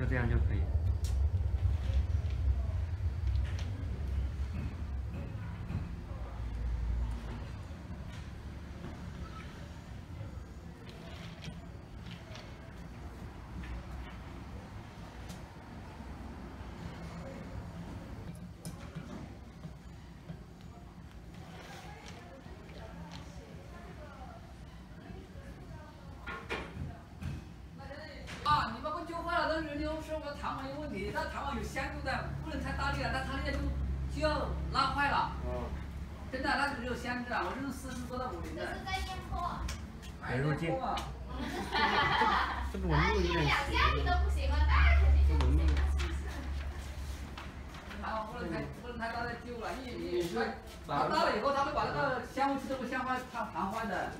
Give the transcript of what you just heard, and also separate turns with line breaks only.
就这样就可以。
啊，你们不就话了，那人流是我弹簧有问题，那弹簧有限度的，不能太大力了，那它力就就要拉坏了。
嗯。
真的，那是有限制啊，我这是四十做到五零的。
这是在验货。
还入镜。这个纹路有点。
两下你都不行了，那肯定就不行了，是不是？
啊，不能太不能太大的旧了，你你它大了以后，它会把那个香气都不香坏，它弹坏的。